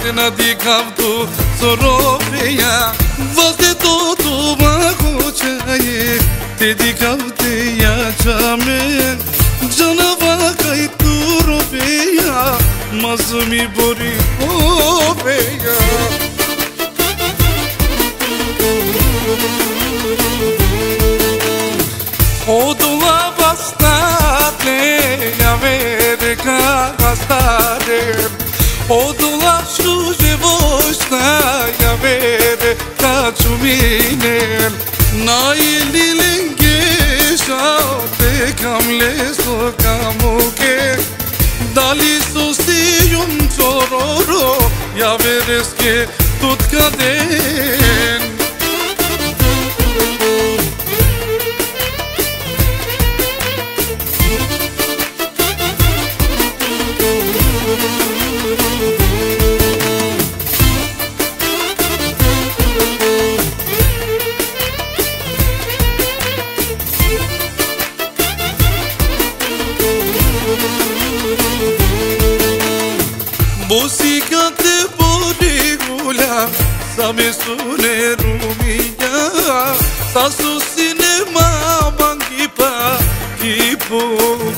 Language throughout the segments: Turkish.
bija Te nadikav tu soroveja Vazde to tu mako čaje Te dikav te ja čame Canava kay tu roveya Mazmi bori oveya Odula bastate Amerika bastate Odula služe çumine Naililin gishao te kamle so kamuke Dali susti yum çororo ya vereske tutkaden Muzikat budi gula Sami sune rumiya Sasu sinema mangipa Ipo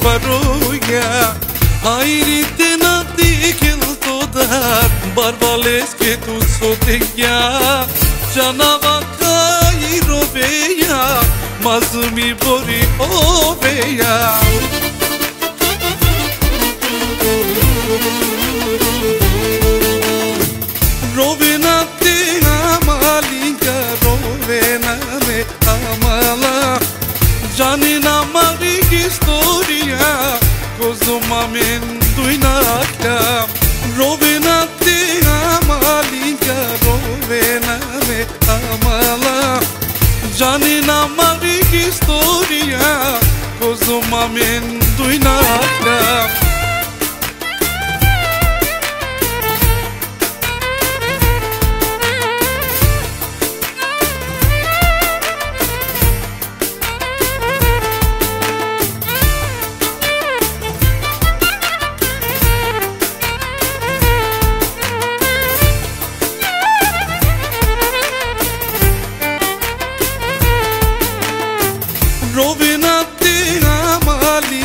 varuya Hayri tenati kiltodar Barbales que tu sotikya Canava kairo mas me bori oveya Müzik Rovena me amala Janina mari historia Kozuma men duinaka Rovena te amalinka Rovena me amala Janina mari historia Kozuma men duinaka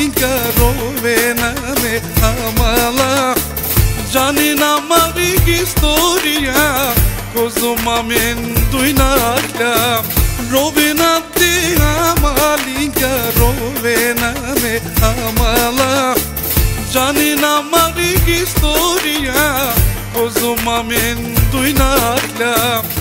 amalinka Rovena me amala Janina mari historia Kozuma men duinaka Rovena te amalinka Rovena me amala Janina mari historia Kozuma men duinaka